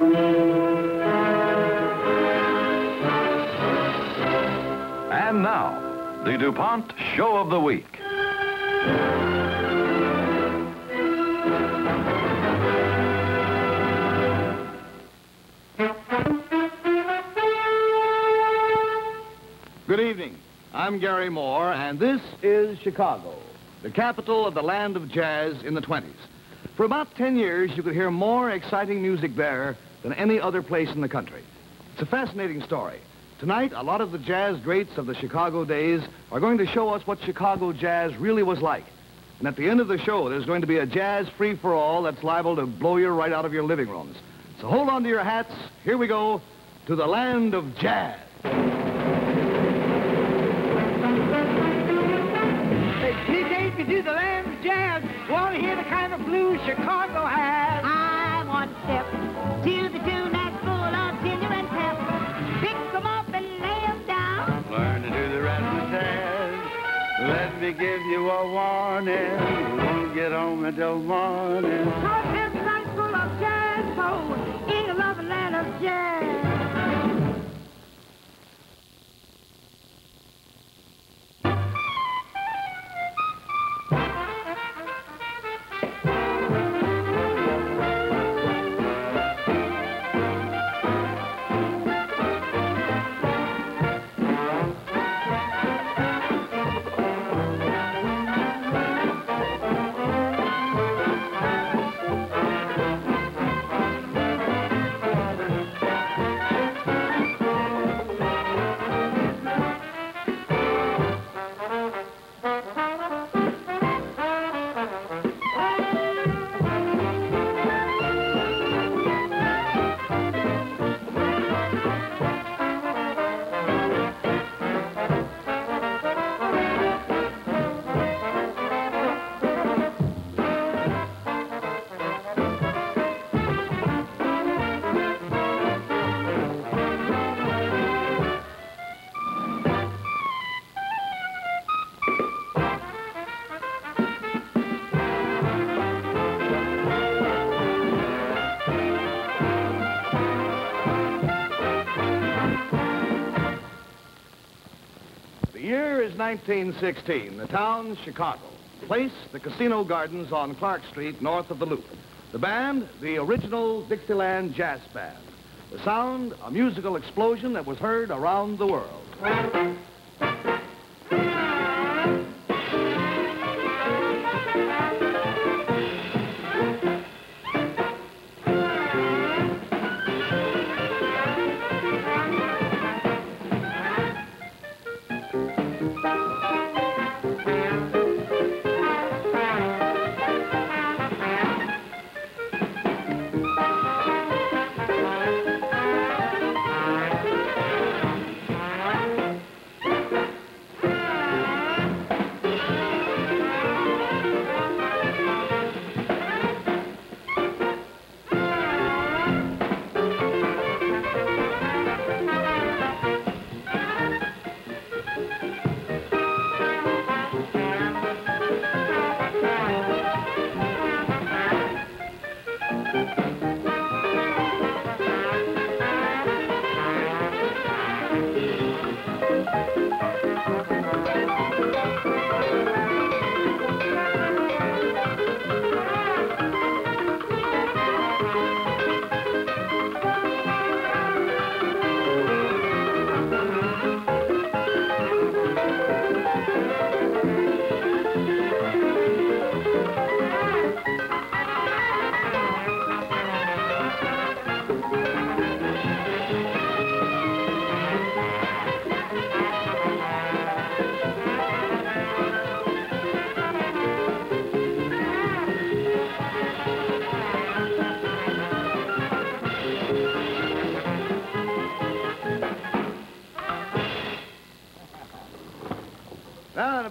And now, the DuPont Show of the Week. Good evening. I'm Gary Moore, and this is Chicago, the capital of the land of jazz in the 20s. For about 10 years, you could hear more exciting music there than any other place in the country. It's a fascinating story. Tonight, a lot of the jazz greats of the Chicago days are going to show us what Chicago jazz really was like. And at the end of the show, there's going to be a jazz free-for-all that's liable to blow you right out of your living rooms. So hold on to your hats. Here we go to the land of jazz. DJ to do the land of jazz. Want to hear the kind of blues Chicago has. I want to step to the tune that's full of ginger and pep. Pick 'em up and lay 'em down. Learn to do the razzmatazz. Let me give you a warning. You won't get home until morning. Cause everybody's full of jazz oh, soul in the loving land of jazz. 1916. The town, Chicago. Place, the Casino Gardens on Clark Street, north of the Loop. The band, the original Dixieland Jazz Band. The sound, a musical explosion that was heard around the world.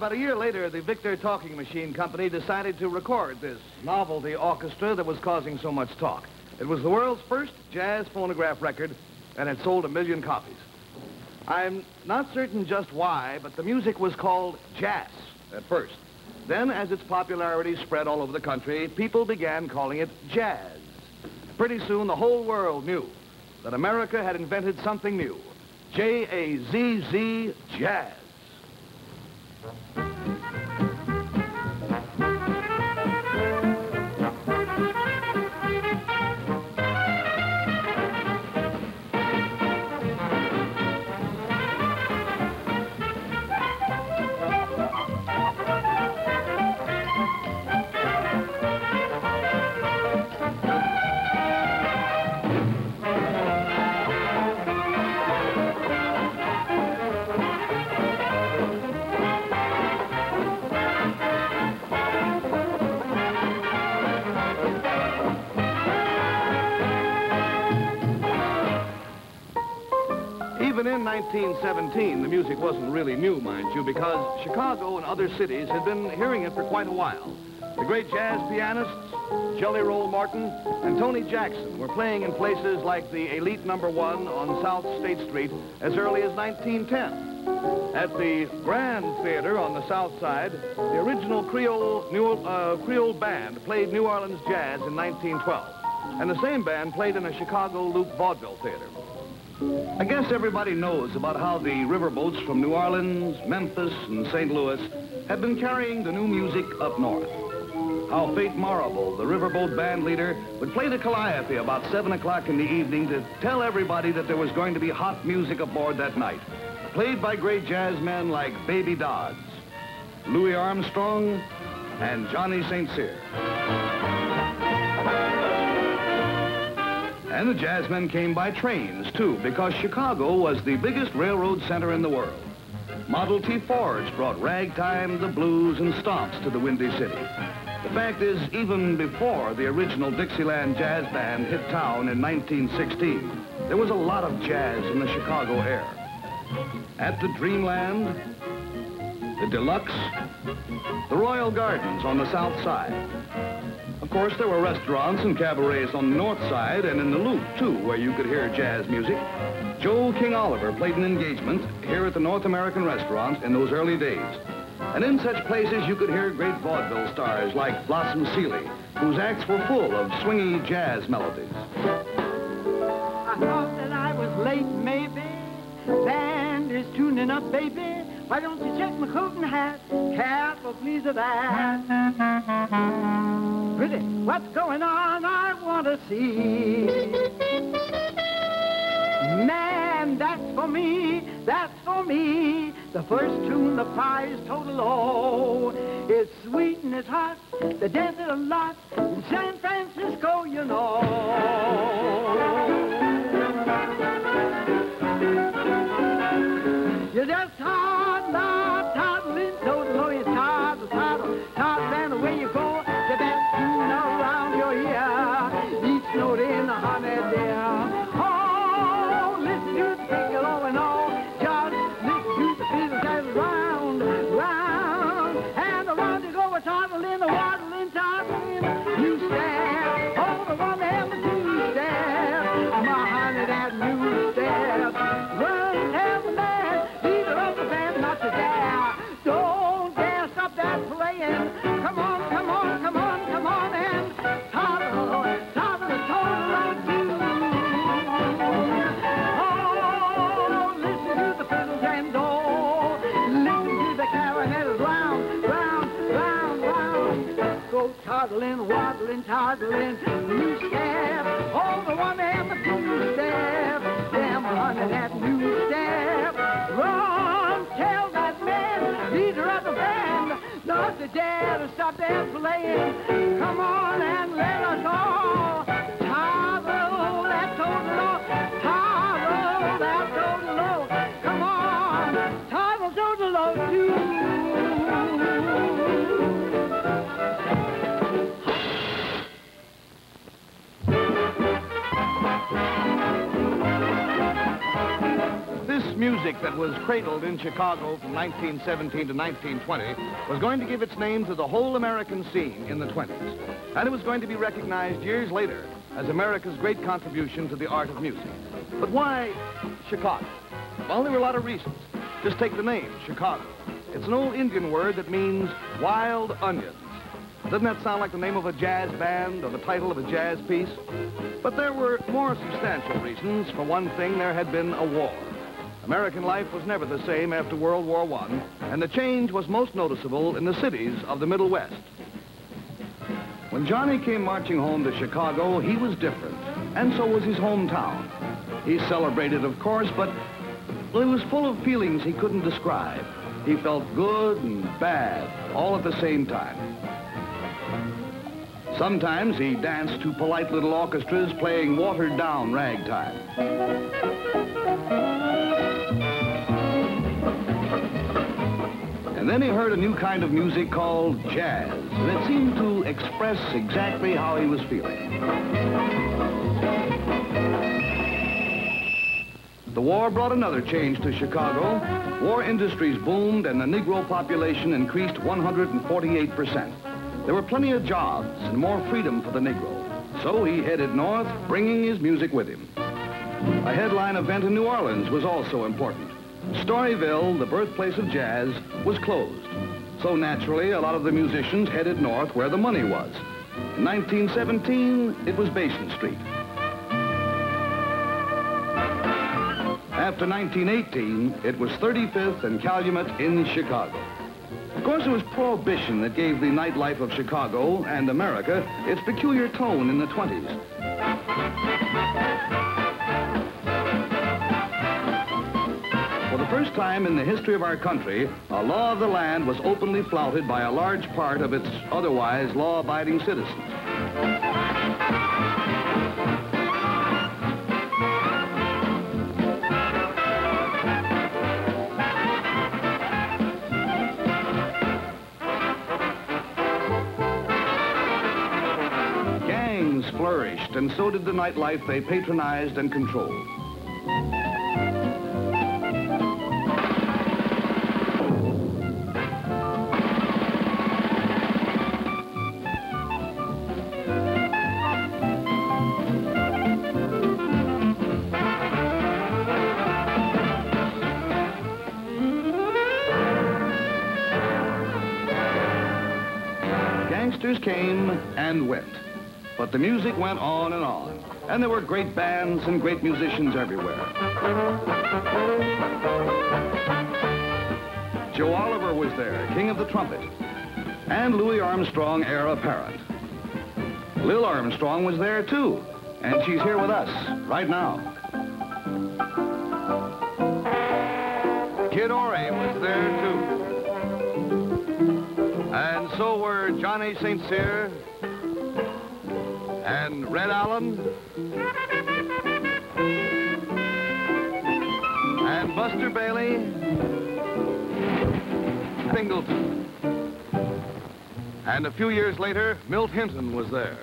About a year later, the Victor Talking Machine Company decided to record this novelty orchestra that was causing so much talk. It was the world's first jazz phonograph record, and it sold a million copies. I'm not certain just why, but the music was called jazz at first. Then, as its popularity spread all over the country, people began calling it jazz. Pretty soon, the whole world knew that America had invented something new. J-A-Z-Z Jazz. Even in 1917, the music wasn't really new, mind you, because Chicago and other cities had been hearing it for quite a while. The great jazz pianists, Jelly Roll Morton and Tony Jackson were playing in places like the Elite Number One on South State Street as early as 1910. At the Grand Theater on the South Side, the original Creole, New, uh, Creole band played New Orleans jazz in 1912. And the same band played in a Chicago Loop vaudeville theater. I guess everybody knows about how the riverboats from New Orleans, Memphis, and St. Louis had been carrying the new music up north. How Fate Marable, the riverboat band leader, would play the calliope about 7 o'clock in the evening to tell everybody that there was going to be hot music aboard that night, played by great jazz men like Baby Dodds, Louis Armstrong, and Johnny St. Cyr. And the jazzmen came by trains, too, because Chicago was the biggest railroad center in the world. Model T Fords brought ragtime, the blues, and stomps to the Windy City. The fact is, even before the original Dixieland Jazz Band hit town in 1916, there was a lot of jazz in the Chicago air. At the Dreamland, the Deluxe, the Royal Gardens on the South Side. Of course, there were restaurants and cabarets on the north side and in the Loop, too, where you could hear jazz music. Joe King Oliver played an engagement here at the North American Restaurant in those early days. And in such places, you could hear great vaudeville stars like Blossom Seeley, whose acts were full of swingy jazz melodies. I thought that I was late, maybe. Band is tuning up, baby. Why don't you check my coat and hat? Careful, please, of that. Pretty, what's going on? I want to see. Man, that's for me, that's for me. The first tune, the prize Todalo. It's sweet and it's hot, they dance it a lot. In San Francisco, you know. Go toddling, waddling, toddling, new step. Oh, the one and the two step. Damn, honey, that new step. Run, tell that man, leader of the band, not to dare to stop their playing. Come on and let us all toddle that total low, toddle that Todalo. Come on, toddle Todalo oh, too. Was cradled in Chicago from 1917 to 1920 was going to give its name to the whole American scene in the 20s. And it was going to be recognized years later as America's great contribution to the art of music. But why Chicago? Well, there were a lot of reasons. Just take the name, Chicago. It's an old Indian word that means wild onions. Doesn't that sound like the name of a jazz band or the title of a jazz piece? But there were more substantial reasons. For one thing, there had been a war. American life was never the same after World War I, and the change was most noticeable in the cities of the Middle West. When Johnny came marching home to Chicago, he was different, and so was his hometown. He celebrated, of course, but he was full of feelings he couldn't describe. He felt good and bad, all at the same time. Sometimes he danced to polite little orchestras playing watered-down ragtime. And then he heard a new kind of music called jazz, that seemed to express exactly how he was feeling. The war brought another change to Chicago. War industries boomed and the Negro population increased 148%. There were plenty of jobs and more freedom for the Negro. So he headed north, bringing his music with him. A headline event in New Orleans was also important. Storyville, the birthplace of jazz, was closed. So naturally, a lot of the musicians headed north where the money was. In 1917, it was Basin Street. After 1918, it was 35th and Calumet in Chicago. Of course, it was Prohibition that gave the nightlife of Chicago and America its peculiar tone in the 20s. First time in the history of our country, a law of the land was openly flouted by a large part of its otherwise law-abiding citizens. Gangs flourished, and so did the nightlife they patronized and controlled. Came and went, but the music went on and on, and there were great bands and great musicians everywhere. Joe Oliver was there, king of the trumpet, and Louis Armstrong, heir apparent. Lil Armstrong was there too, and she's here with us right now. Kid Ory was there too. And so were Johnny St. Cyr and Red Allen and Buster Bailey, Singleton. And a few years later, Milt Hinton was there.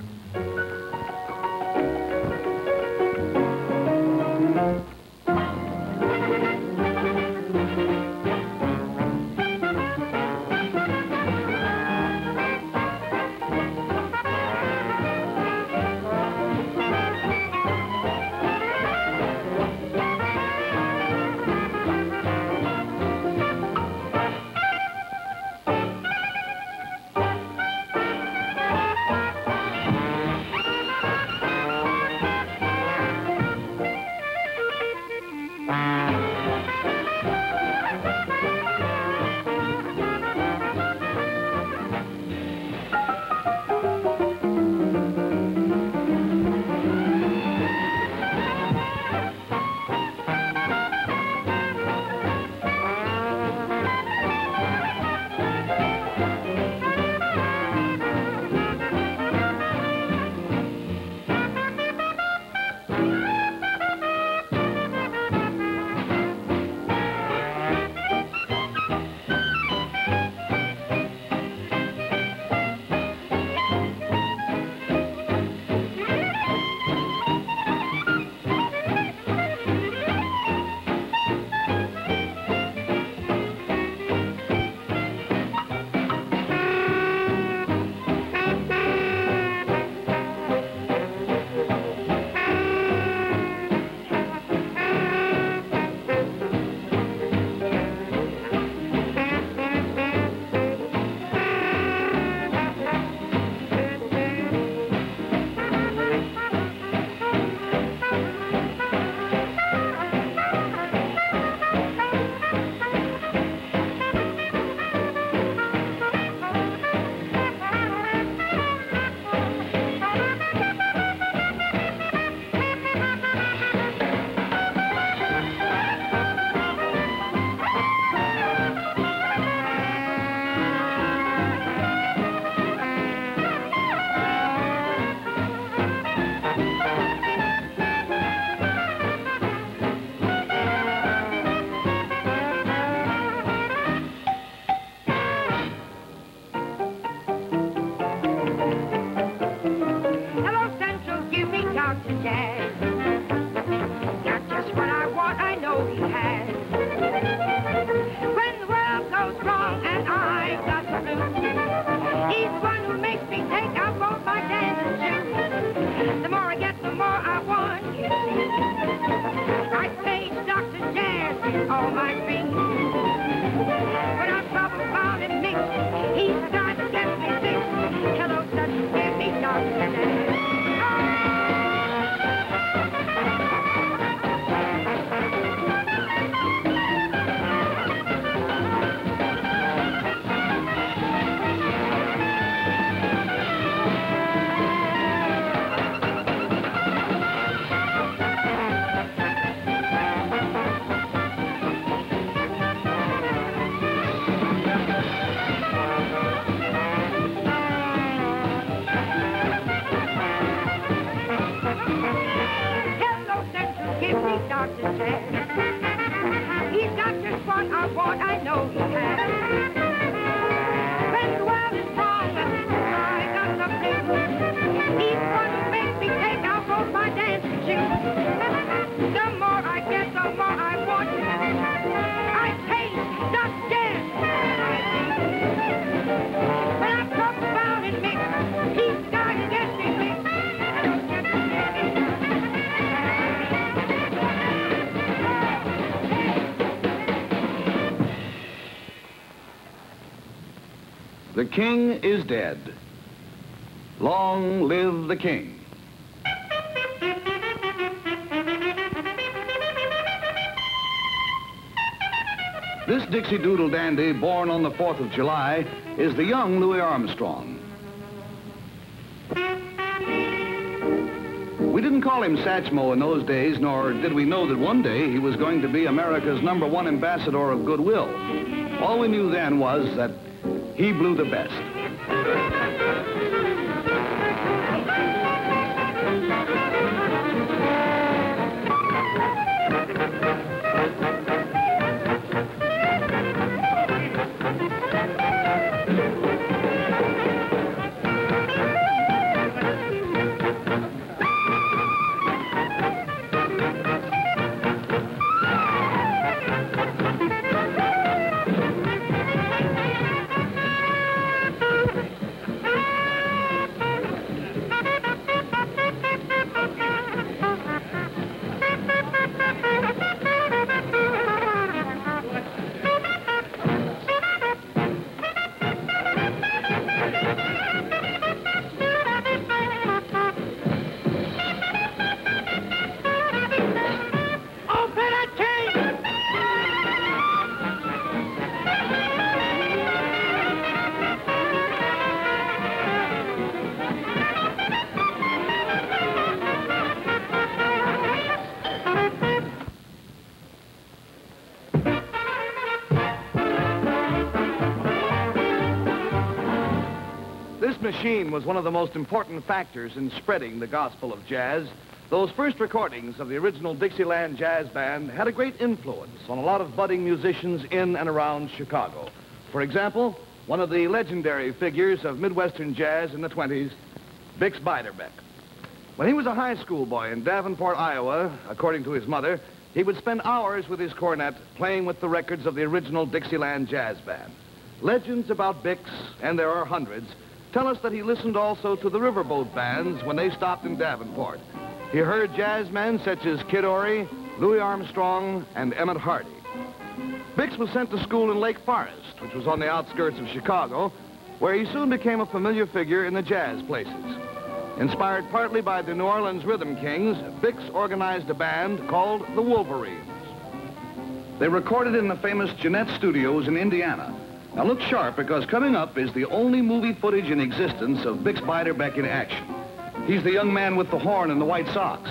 He's The king is dead. Long live the king. This Dixie Doodle dandy, born on the 4th of July, is the young Louis Armstrong. We didn't call him Satchmo in those days, nor did we know that one day he was going to be America's number one ambassador of goodwill. All we knew then was that he blew the best. Machine was one of the most important factors in spreading the gospel of jazz. Those first recordings of the original Dixieland Jazz Band had a great influence on a lot of budding musicians in and around Chicago. For example, one of the legendary figures of Midwestern jazz in the 20s, Bix Beiderbecke. When he was a high school boy in Davenport, Iowa, according to his mother, he would spend hours with his cornet playing with the records of the original Dixieland Jazz Band. Legends about Bix, and there are hundreds, tell us that he listened also to the riverboat bands when they stopped in Davenport. He heard jazzmen such as Kid Ory, Louis Armstrong, and Emmett Hardy. Bix was sent to school in Lake Forest, which was on the outskirts of Chicago, where he soon became a familiar figure in the jazz places. Inspired partly by the New Orleans Rhythm Kings, Bix organized a band called the Wolverines. They recorded in the famous Gennett Studios in Indiana. Now look sharp because coming up is the only movie footage in existence of Bix Beiderbecke in action. He's the young man with the horn and the white socks.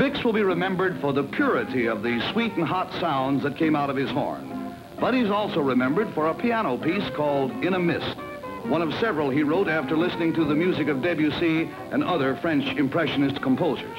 Bix will be remembered for the purity of the sweet and hot sounds that came out of his horn. But he's also remembered for a piano piece called In a Mist, one of several he wrote after listening to the music of Debussy and other French Impressionist composers.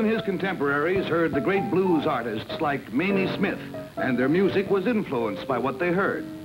And his contemporaries heard the great blues artists like Mamie Smith, and their music was influenced by what they heard.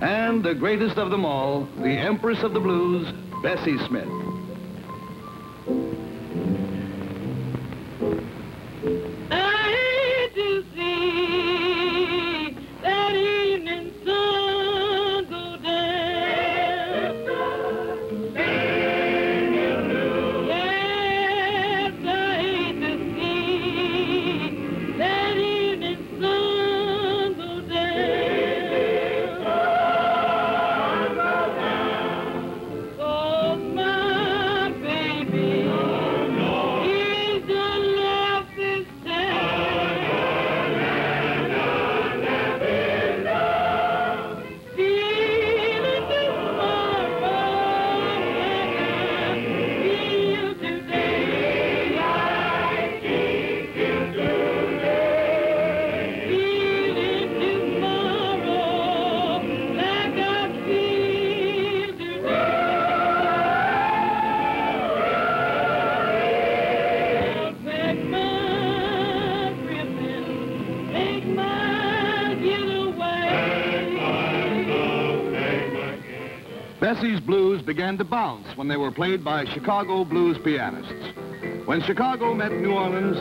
And the greatest of them all, the Empress of the Blues, Bessie Smith. Getaway. Bessie's blues began to bounce when they were played by Chicago blues pianists. When Chicago met New Orleans,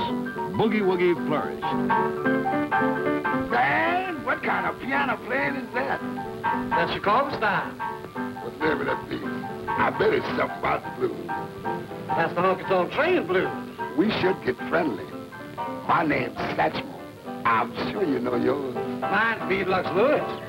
boogie woogie flourished. Man, what kind of piano playing is that? That's Chicago style. Whatever that be. I bet it's something about the blues. That's the honky tonk train blues. We should get friendly. My name's Satchmo. I'm sure you know yours. Mine's Meade Lux Lewis.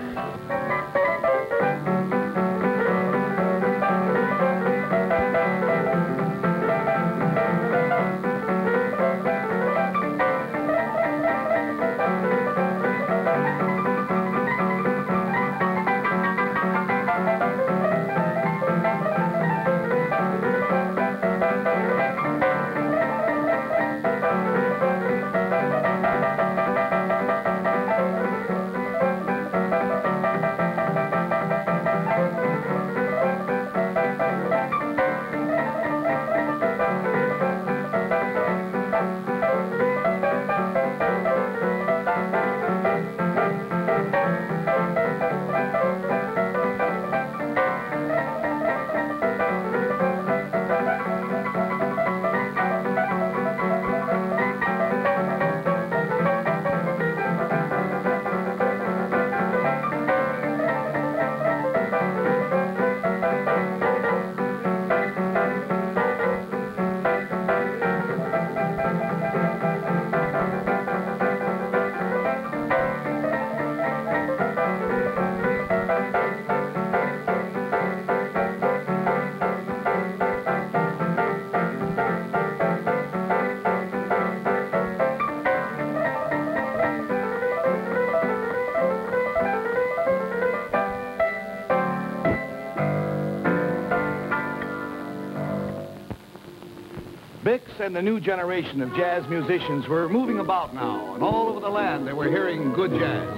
And the new generation of jazz musicians were moving about now, and all over the land they were hearing good jazz.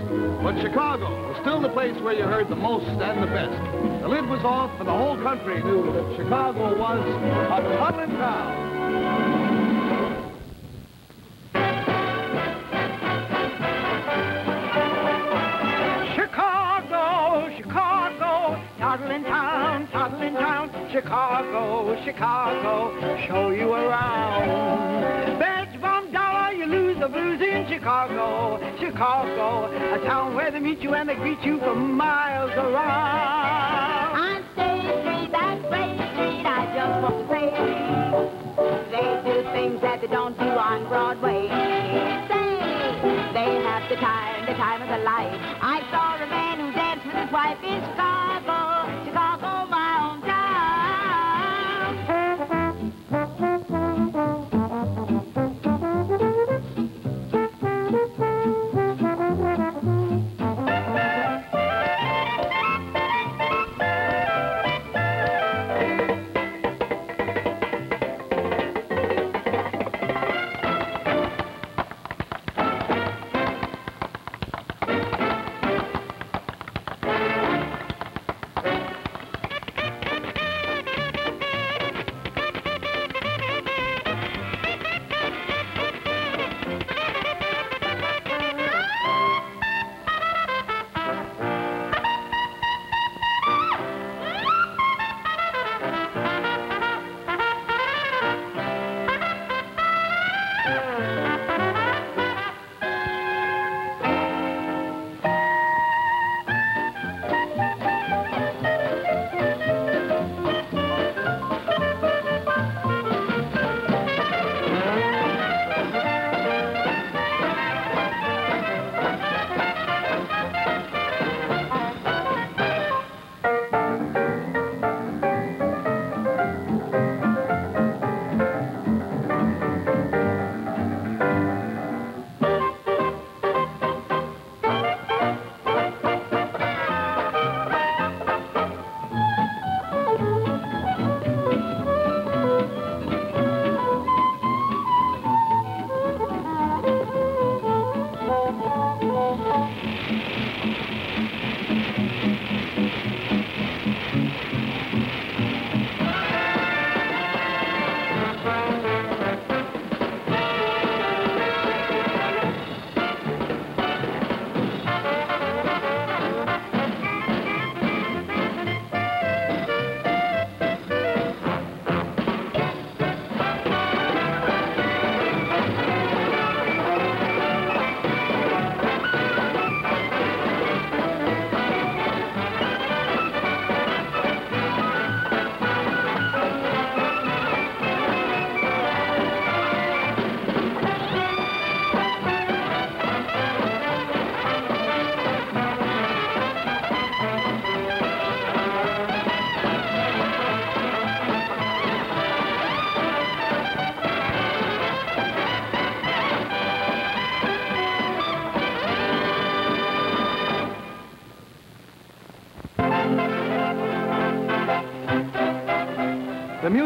But Chicago was still the place where you heard the most and the best. The lid was off, and the whole country knew that Chicago was a toddling town. Chicago, a town where they meet you and they greet you for miles around. On State Street, that great street, I just want to say, they do things that they don't do on Broadway. Say, they have the time, the time of their life. I saw a man who danced with his wife in Chicago,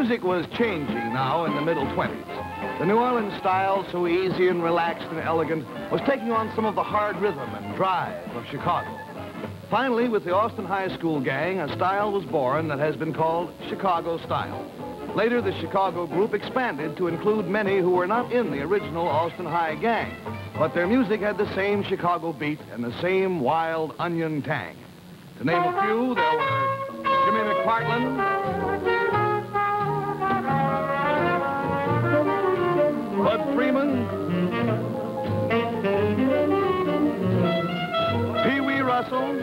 music was changing now in the middle 20s. The New Orleans style, so easy and relaxed and elegant, was taking on some of the hard rhythm and drive of Chicago. Finally, with the Austin High School gang, a style was born that has been called Chicago style. Later, the Chicago group expanded to include many who were not in the original Austin High gang, but their music had the same Chicago beat and the same wild onion tang. To name a few, there were Jimmy McPartland, Bud Freeman, Pee Wee Russell,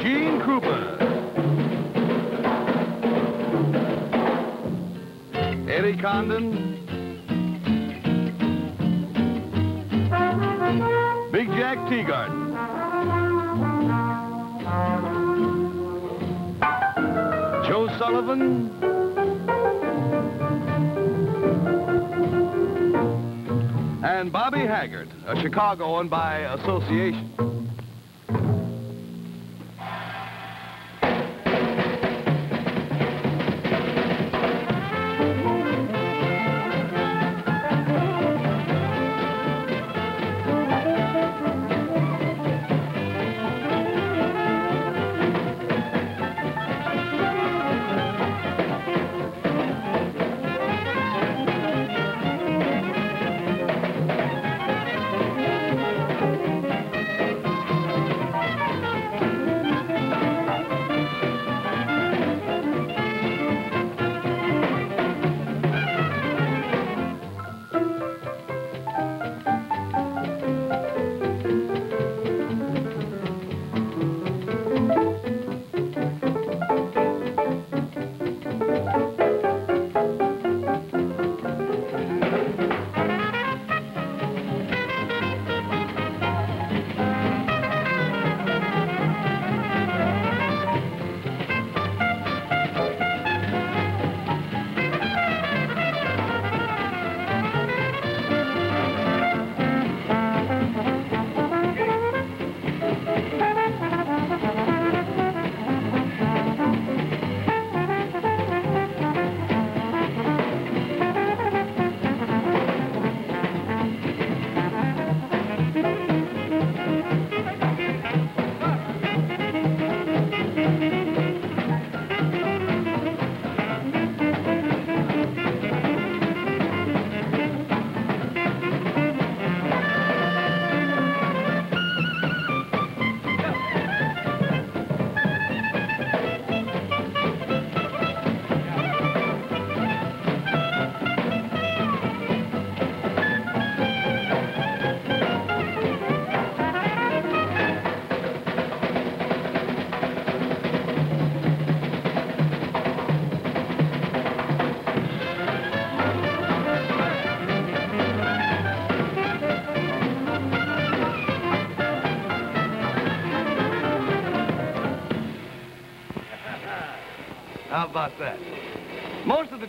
Gene Krupa, Eddie Condon, Big Jack Teagarden. Joe Sullivan, and Bobby Haggart, a Chicagoan by association.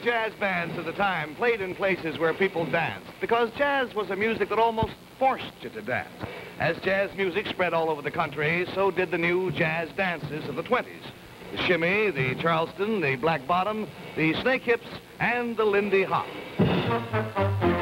Jazz bands of the time played in places where people danced because jazz was a music that almost forced you to dance. As jazz music spread all over the country, so did the new jazz dances of the 20s. The shimmy, the Charleston, the black bottom, the snake hips, and the Lindy hop.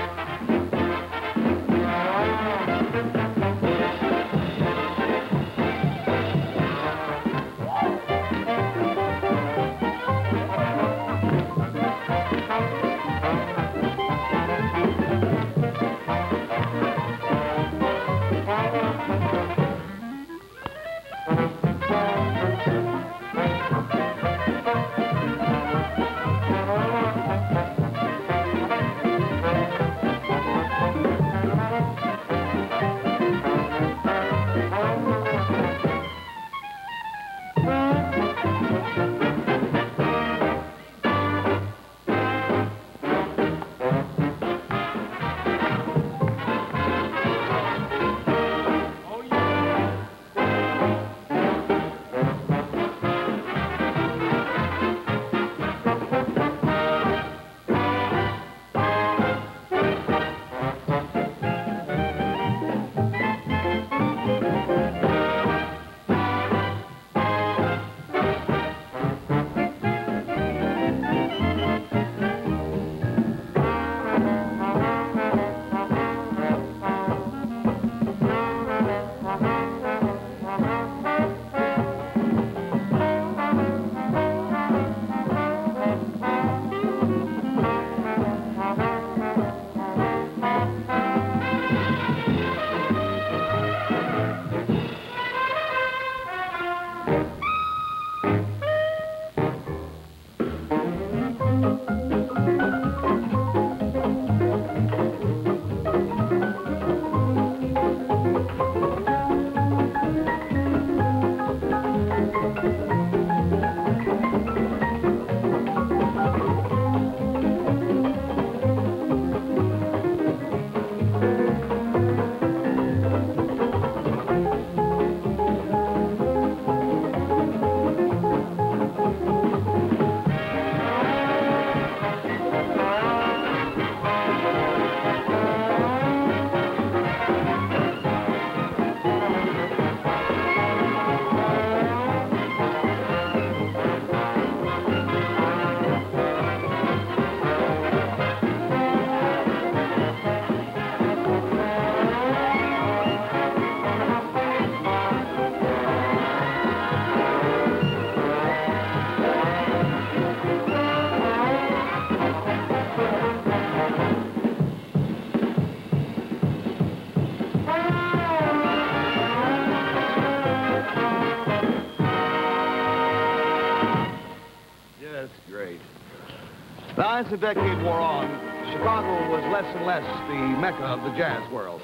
Decade wore on, Chicago was less and less the mecca of the jazz world.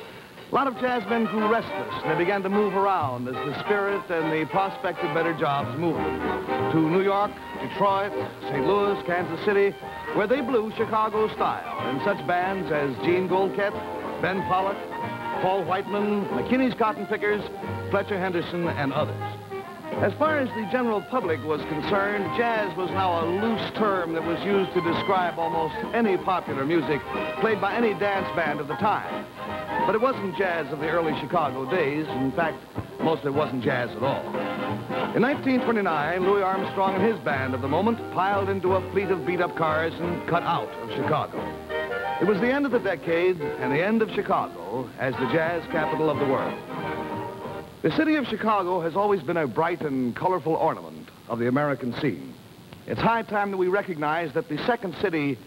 A lot of jazzmen grew restless, and they began to move around as the spirit and the prospect of better jobs moved them. To New York, Detroit, St. Louis, Kansas City, where they blew Chicago style in such bands as Jean Goldkette, Ben Pollack, Paul Whiteman, McKinney's Cotton Pickers, Fletcher Henderson, and others. As far as the general public was concerned, jazz was now a loose term that was used to describe almost any popular music played by any dance band of the time. But it wasn't jazz of the early Chicago days. In fact, most of it wasn't jazz at all. In 1929, Louis Armstrong and his band of the moment piled into a fleet of beat-up cars and cut out of Chicago. It was the end of the decade and the end of Chicago as the jazz capital of the world. The city of Chicago has always been a bright and colorful ornament of the American scene. It's high time that we recognize that the second city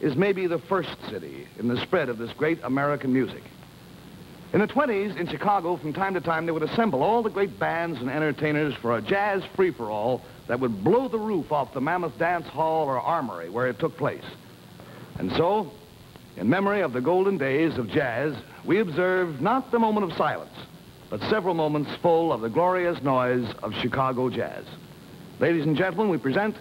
is maybe the first city in the spread of this great American music. In the 20s, in Chicago, from time to time, they would assemble all the great bands and entertainers for a jazz free-for-all that would blow the roof off the Mammoth Dance Hall or Armory where it took place. And so, in memory of the golden days of jazz, we observe not the moment of silence, but several moments full of the glorious noise of Chicago jazz. Ladies and gentlemen, we present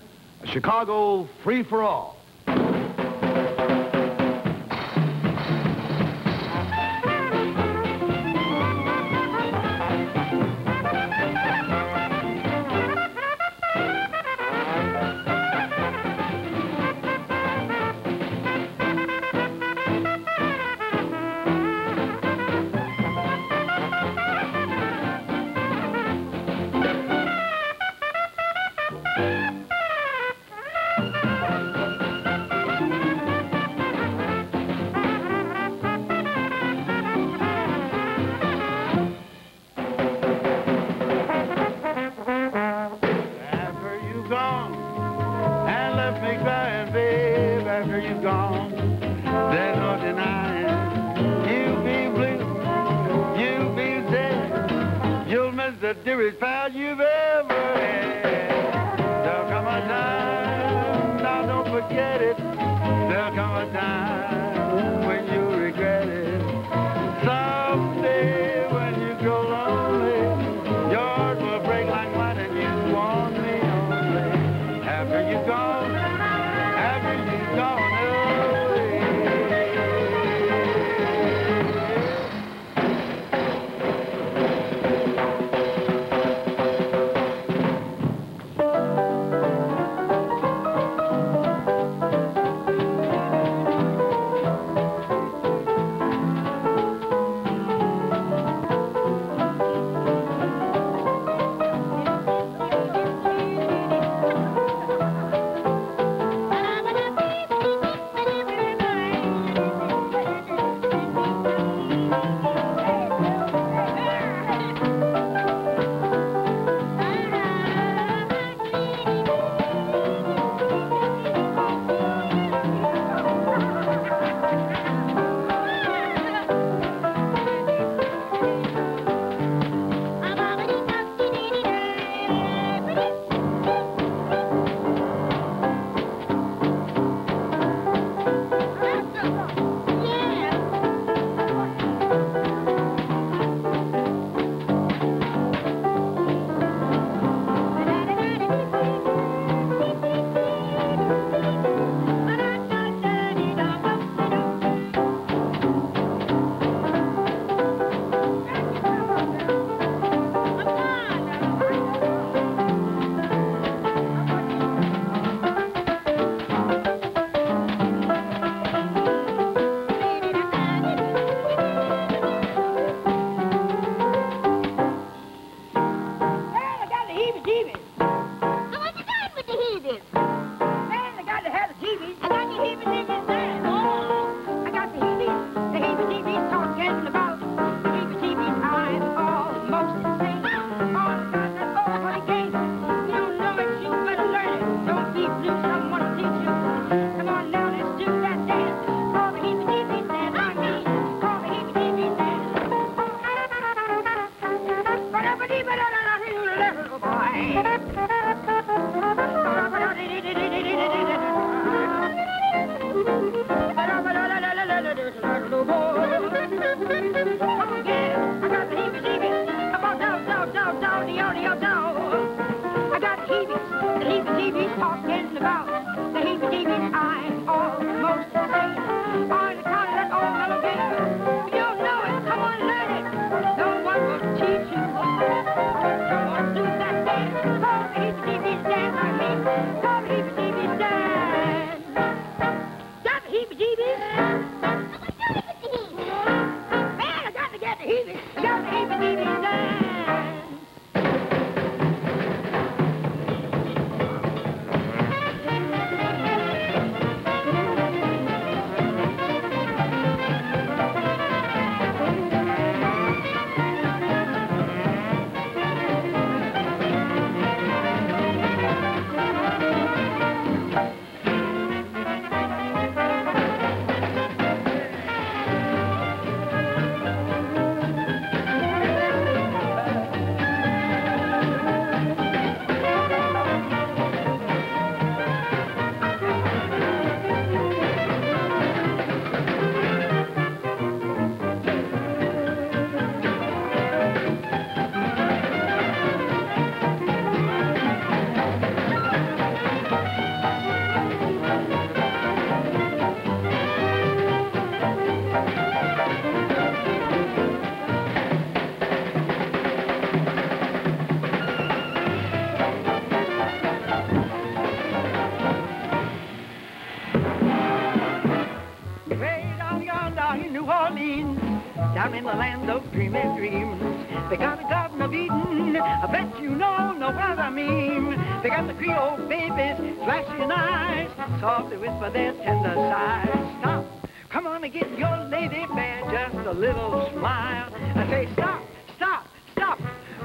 for their tender sighs. Stop. Come on and get your lady man just a little smile. I say stop, stop, stop.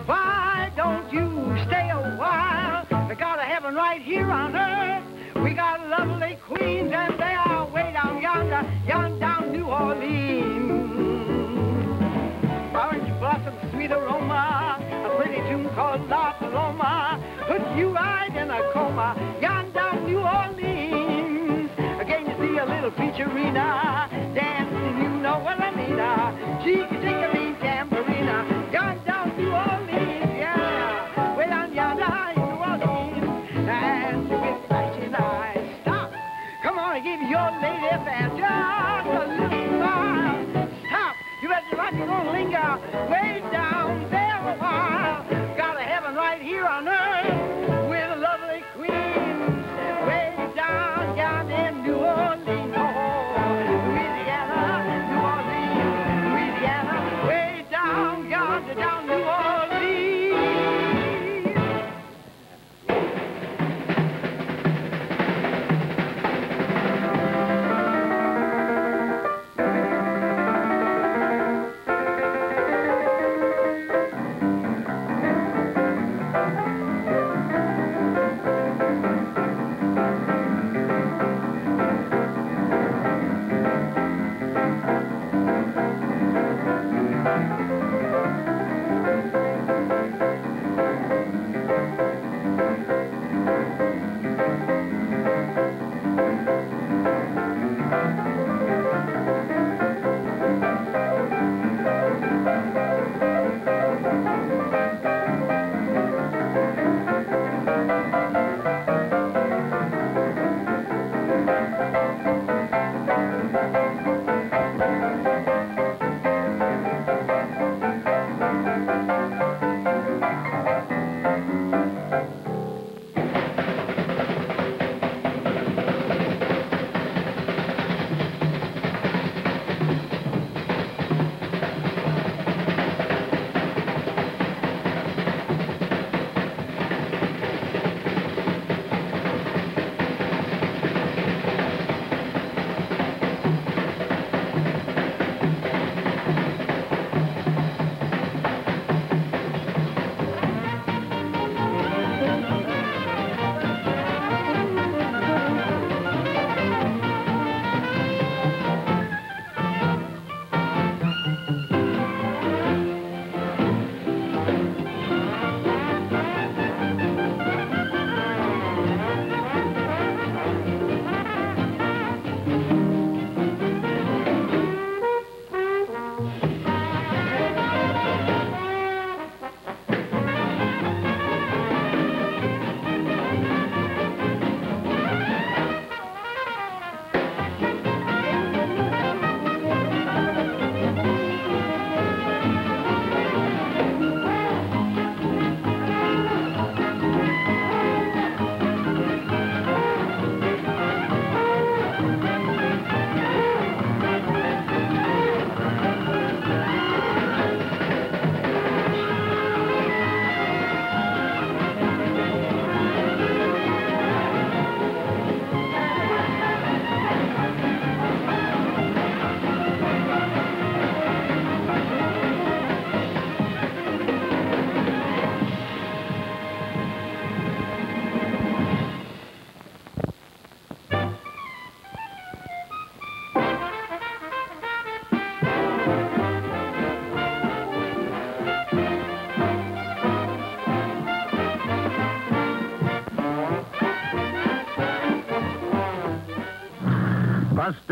Why don't you stay a while? The God of heaven right here on earth. We got lovely queens and they are way down yonder, yonder down New Orleans. Orange blossom, sweet aroma, a pretty tune called La Paloma. Put you right in a coma, yonder New Orleans little featurina, dancing, you know what I mean. She can take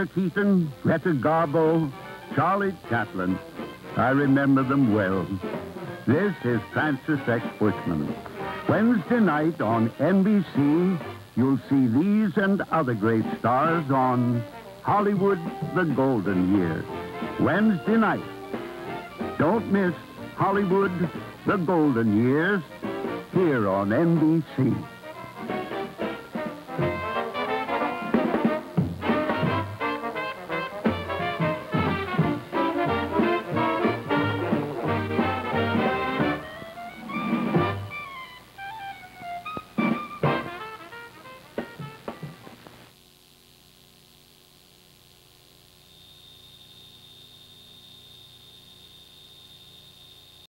Keaton, Greta Garbo, Charlie Chaplin. I remember them well. This is Francis X. Bushman. Wednesday night on NBC, you'll see these and other great stars on Hollywood The Golden Years. Wednesday night. Don't miss Hollywood The Golden Years here on NBC.